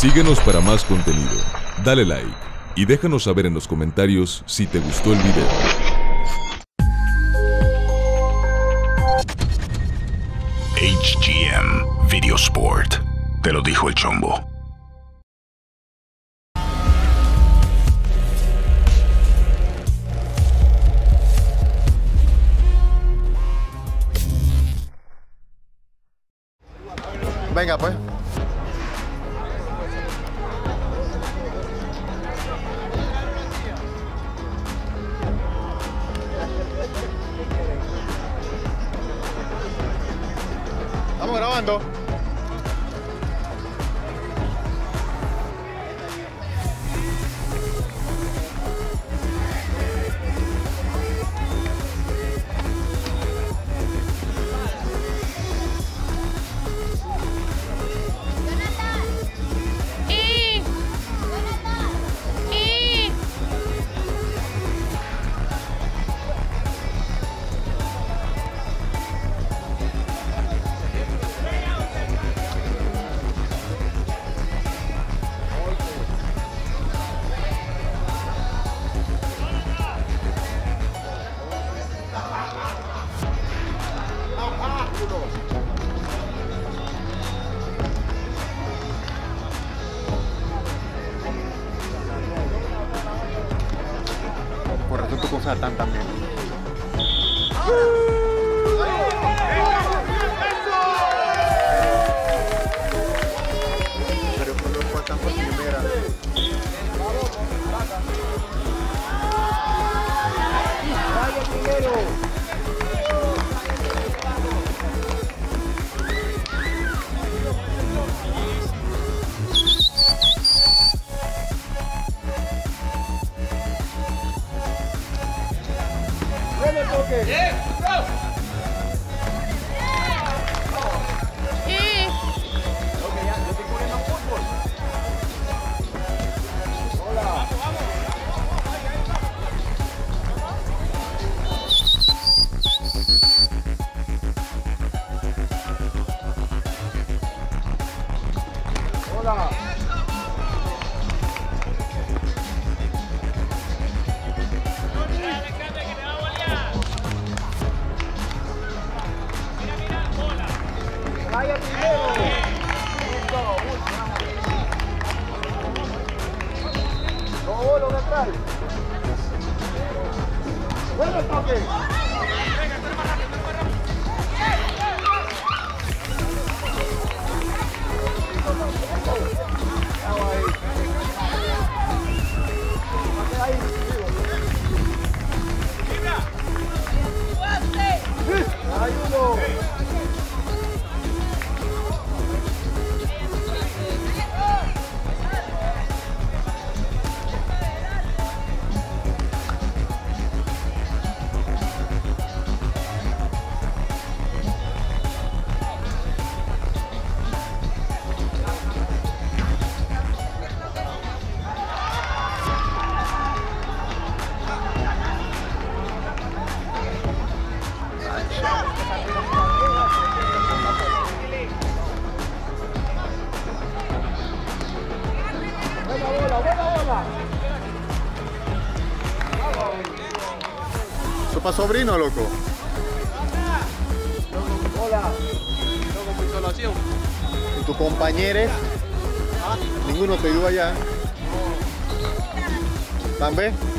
Síguenos para más contenido. Dale like y déjanos saber en los comentarios si te gustó el video. HGM Video Sport. Te lo dijo el chombo. Venga, pues. Estamos sobrino, loco? ¿Y tus compañeros? Ninguno te ayuda allá. ¿También?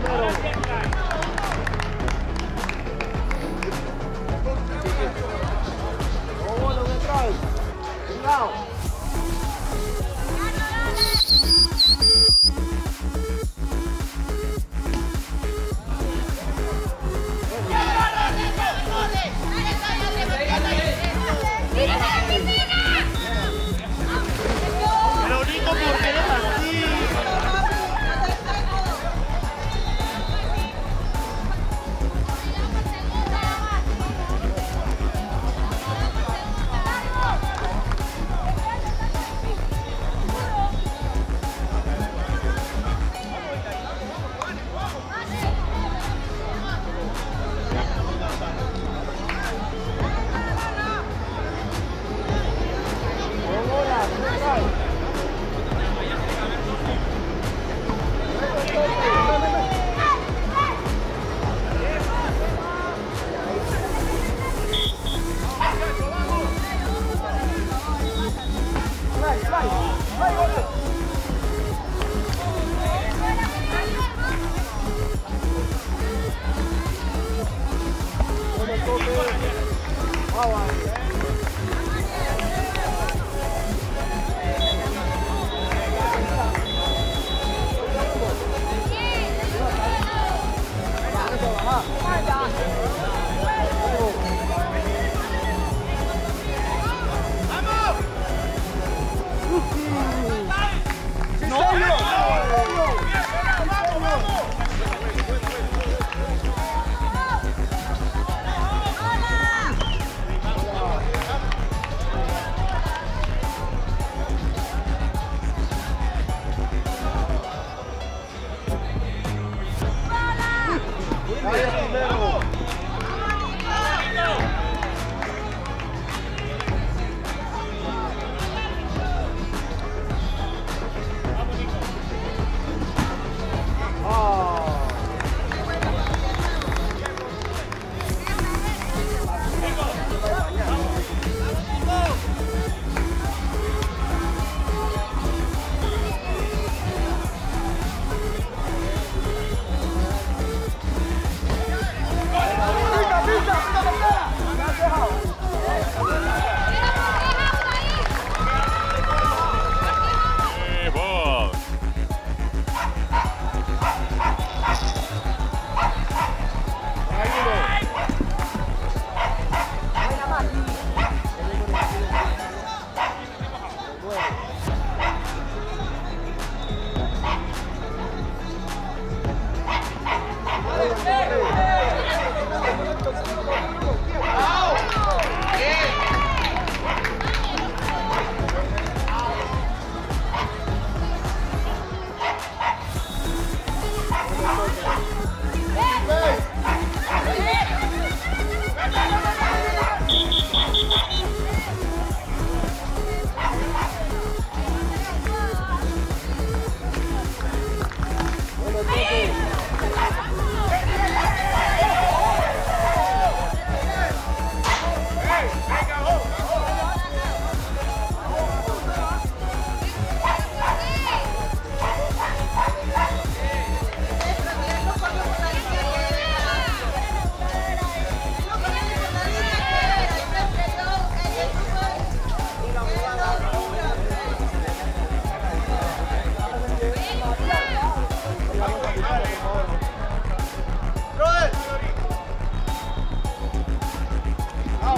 middle.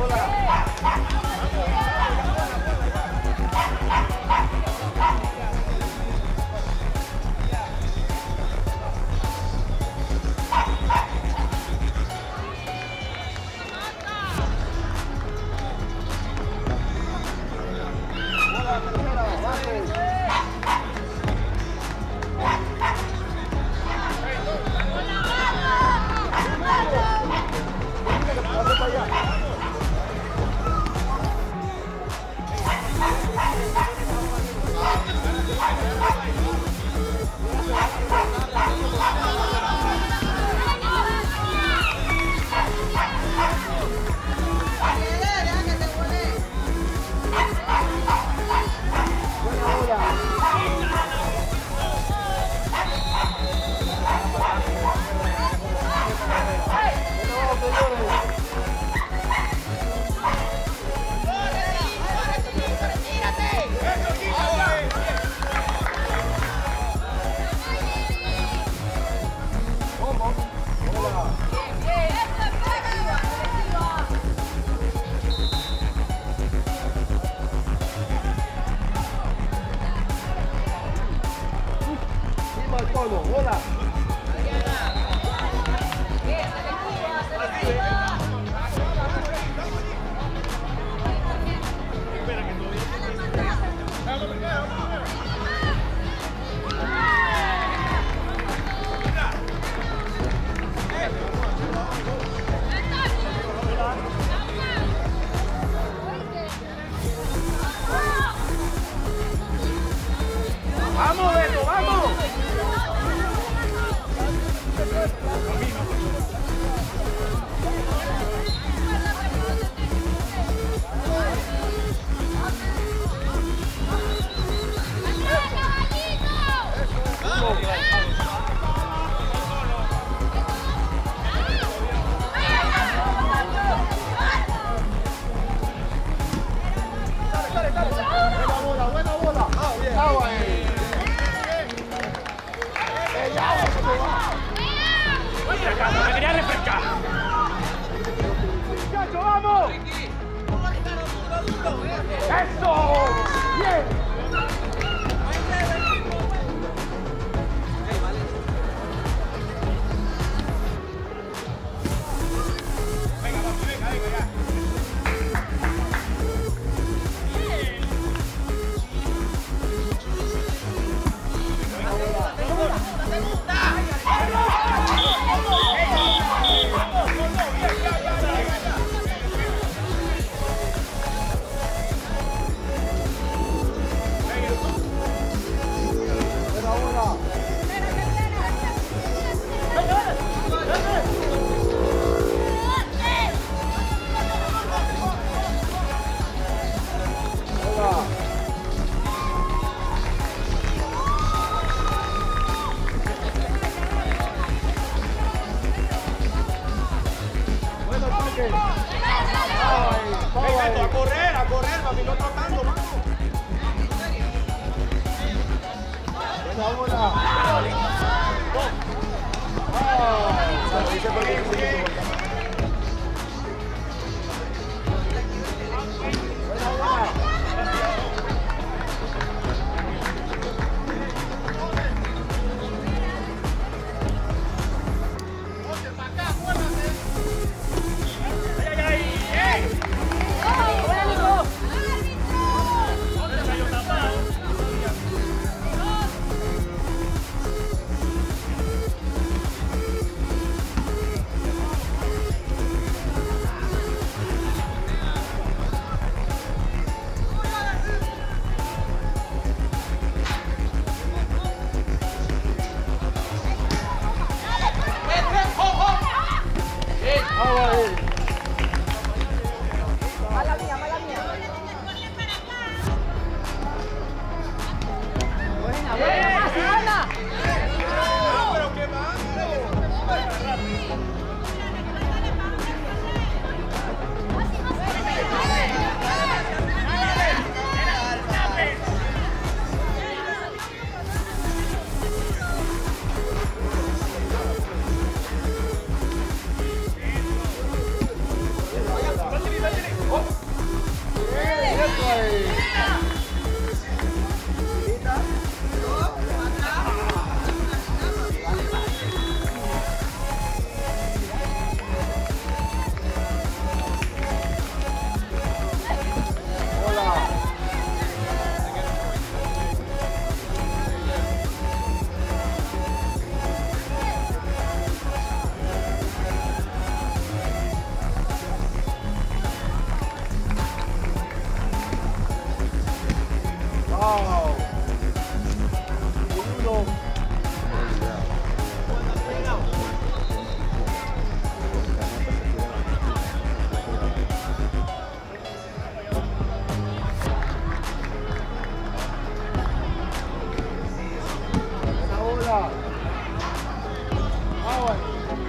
Hola. Enrique. Ay, a correr, a correr, papi, no tratando, mano. Buena boy.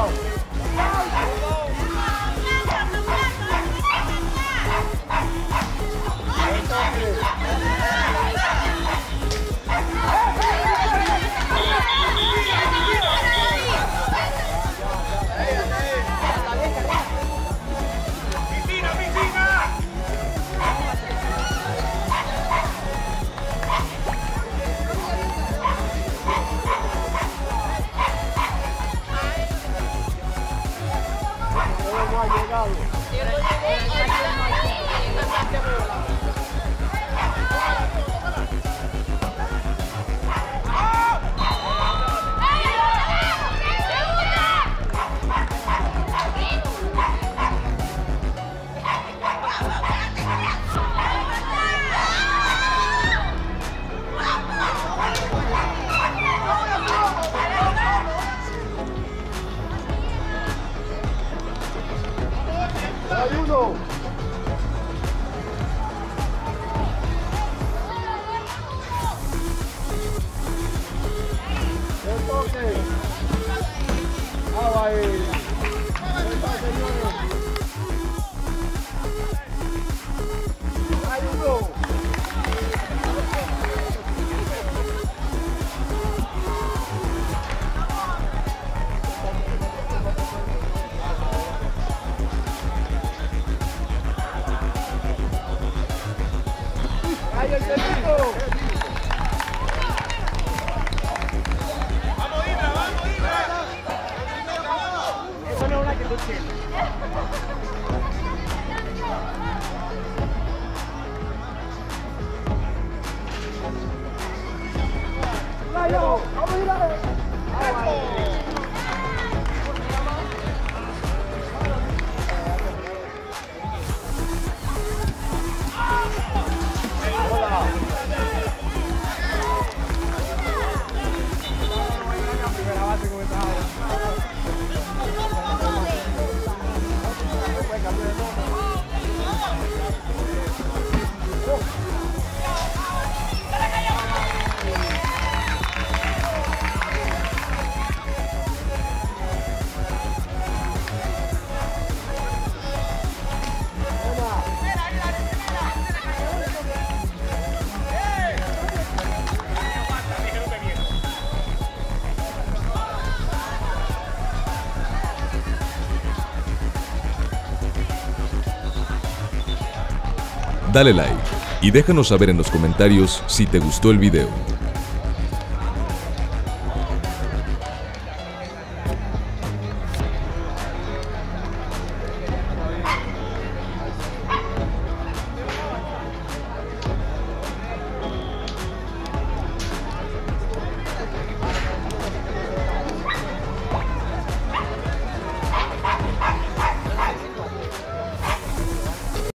Oh. Dale like y déjanos saber en los comentarios si te gustó el video.